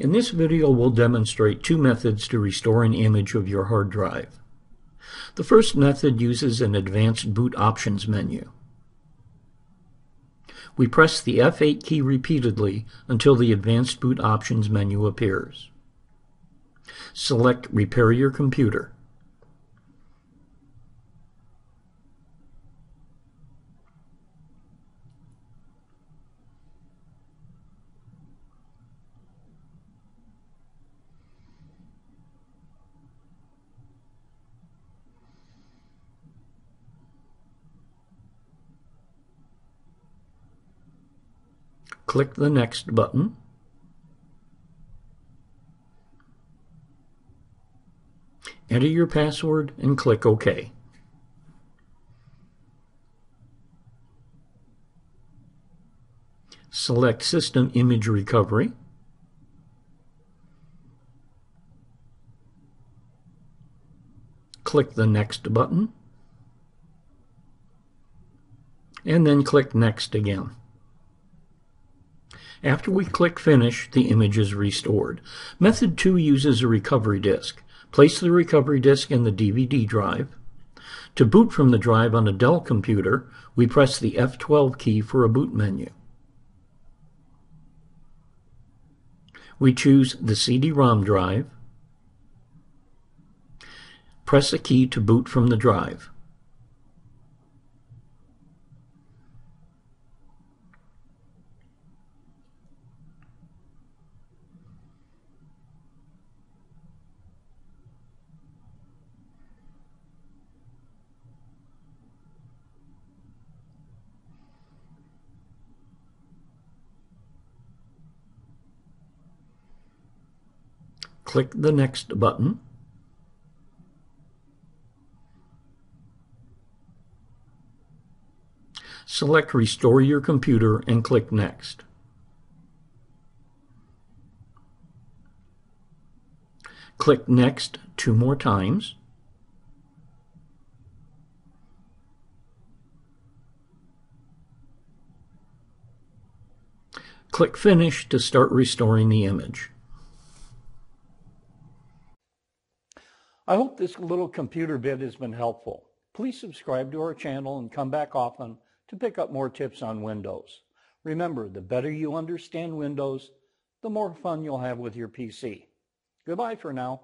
In this video, we'll demonstrate two methods to restore an image of your hard drive. The first method uses an advanced boot options menu. We press the F8 key repeatedly until the advanced boot options menu appears. Select Repair Your Computer. Click the Next button. Enter your password and click OK. Select System Image Recovery. Click the Next button. And then click Next again. After we click Finish, the image is restored. Method 2 uses a recovery disk. Place the recovery disk in the DVD drive. To boot from the drive on a Dell computer, we press the F12 key for a boot menu. We choose the CD-ROM drive. Press a key to boot from the drive. Click the Next button. Select Restore Your Computer and click Next. Click Next two more times. Click Finish to start restoring the image. I hope this little computer bit has been helpful. Please subscribe to our channel and come back often to pick up more tips on Windows. Remember, the better you understand Windows, the more fun you'll have with your PC. Goodbye for now.